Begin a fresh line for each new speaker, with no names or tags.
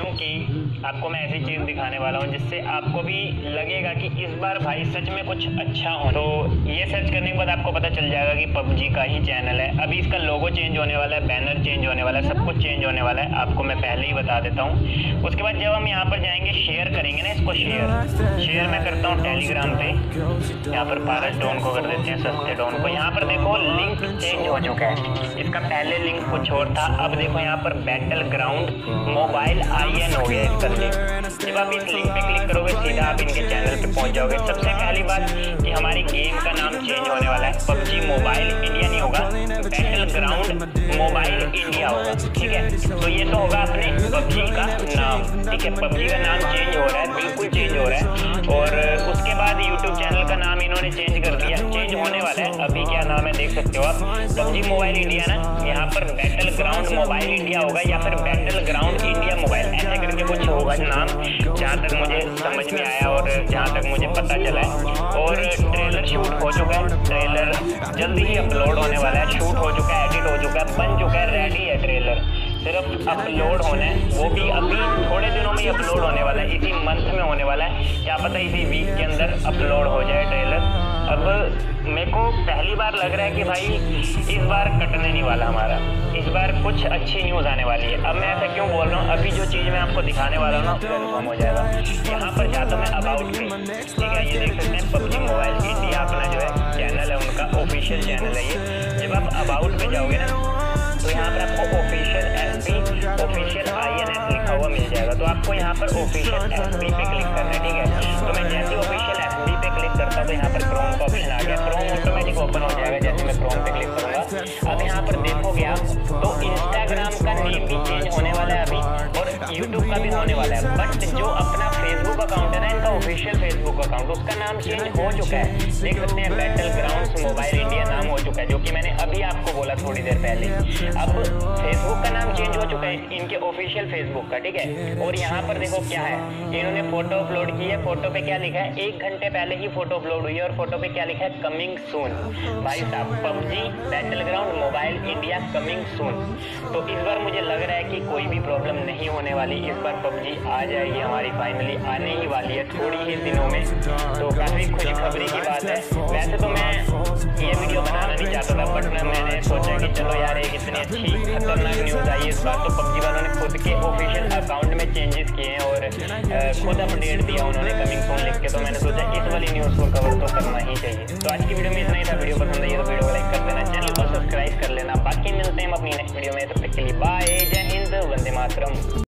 क्योंकि आपको मैं ऐसी चीज़ दिखाने वाला हूँ जिससे आपको भी लगेगा कि इस बार भाई सच में कुछ अच्छा हो। तो ये सर्च करने के बाद आपको पता चल जाएगा कि पबजी का ही चैनल है। अभी इसका लोगो चेंज होने वाला है बैनर चेंज होने वाला है, सब कुछ चेंज होने वाला है। आपको मैं पहले ही बता देता हूँ। उसके बाद जब हम यहाँ पर जाएँगे शेयर करेंगे ना इसको शेयर शेयर मैं करता हूँ टेलीग्राम पे। यहाँ पर पारस डोन को कर देते हैं सस्ते डोन को। यहाँ पर देखो लिंक चेंज हो चुका है। इसका पहले लिंक कुछ और था। अब देखो यहाँ पर battle ground mobile I N हो गया इसका लिंक जब आप इस लिंक पे क्लिक करोगे, सीधा आप इनके चैनल पे पहुँच जाओगे। सबसे पहली बात कि हमारी गेम का नाम चेंज होने वाला है। पबजी मोबाइल इंडिया नहीं होगा बैटल ग्राउंड मोबाइल इंडिया होगा, ठीक है? तो ये तो होगा अपने पबजी का नाम, ठीक है? पबजी का नाम चेंज हो रहा है, बिल्कुल चेंज हो रहा है। और उसके बाद यूट्यूब चैनल का नाम इन्होंने चेंज कर दिया चेंज होने वाला है। अभी क्या नाम है, देख सकते हो आप। पबजी मोबाइल इंडिया ना, यहाँ पर ग्राउंड मोबाइल इंडिया होगा या फिर बैटल ग्राउंड इंडिया मोबाइल ऐसे करके कुछ होगा नाम जहाँ तक मुझे समझ में आया और जहाँ तक मुझे पता चला है। और ट्रेलर शूट हो चुका है। ट्रेलर जल्दी ही अपलोड होने वाला है। शूट हो चुका है एडिट हो चुका है, बन चुका है रेडी है ट्रेलर सिर्फ़ अपलोड होना है। वो भी अभी थोड़े दिनों में ही अपलोड होने वाला है। इसी मंथ में होने वाला है। क्या पता इसी वीक के अंदर अपलोड हो जाए ट्रेलर अब मेरे को पहली बार लग रहा है कि भाई, इस बार कटने नहीं वाला हमारा। इस बार कुछ अच्छी न्यूज़ आने वाली है। अब मैं ऐसा क्यों बोल रहा हूँ? अभी जो चीज़ मैं आपको दिखाने वाला हूँ ना कन्फर्म हो जाएगा। यहाँ पर जाता मैं अबाउट ठीक है, ये देख सकते हैं, पबजी मोबाइल इंडिया अपना जो है चैनल है, उनका ऑफिशियल चैनल है ये। जब आप अबाउट पे जाओगे ना तो यहाँ पर आपको official S P official I N S लिखा हुआ मिल जाएगा। तो आपको यहाँ पर ऑफिशियल एस पी पे क्लिक करना है, ठीक है? तो मैं जैसे ऑफिशियल करता तो यहाँ पर क्रोम का ऑप्शन आ गया क्रोम ऑटोमेटिक ओपन हो जाएगा जैसे मैं क्रोम पे क्लिक करूँगा। अब यहाँ पर देखोगे आप तो इंस्टाग्राम का नेम भी चेंज होने वाला है अभी और यूट्यूब का भी होने वाला है। बट जो अपना फेसबुक अकाउंट है ना ऑफिशियल फेसबुक अकाउंट उसका नाम चेंज हो चुका है। देख सकते हैं बैटल ग्राउंड मोबाइल इंडिया नाम हो चुका है, जो कि मैंने अभी आपको बोला थोड़ी देर पहले। अब फेसबुक का नाम चेंज हो चुका है, इनके ऑफिशियल फेसबुक का, ठीक है? और यहाँ पर देखो क्या है, इन्होंने फ़ोटो अपलोड की है। फ़ोटो पे क्या लिखा है? एक घंटे पहले ही फ़ोटो अपलोड हुई है और फ़ोटो पे क्या लिखा है? कमिंग सून भाई साहब, PUBG battleground mobile India coming soon तो इस बार मुझे लग रहा है कि कोई भी प्रॉब्लम नहीं होने वाली। इस बार पबजी आ जाएगी, हमारी फाइनली आने ही वाली है। थोड़ी ही दिनों में तो काफ़ी खुशखबरी की बात है। वैसे तो मैं ये वीडियो बनाना नहीं चाहता था बट मैं मैंने सोचा कि चलो यार, एक इतनी अच्छी खतरनाक न्यूज़ आई इस बार तो पबजी वालों ने खुद के ऑफिशियल अकाउंट में चेंजेस किए हैं और खुद अपडेट दिया उन्होंने कमिंग फ़ोन लिख के तो मैंने सोचा इस वाली न्यूज़ को कवर तो करना ही चाहिए। तो आज की वीडियो में इतना ही था। वीडियो पसंद आई तो वीडियो को लाइक कर देना चैनल को सब्सक्राइब कर लेना। बाकी मिलते हैं अपनी नेक्स्ट वीडियो में, तब तक के लिए बाय जय हिंद, वंदे मातरम।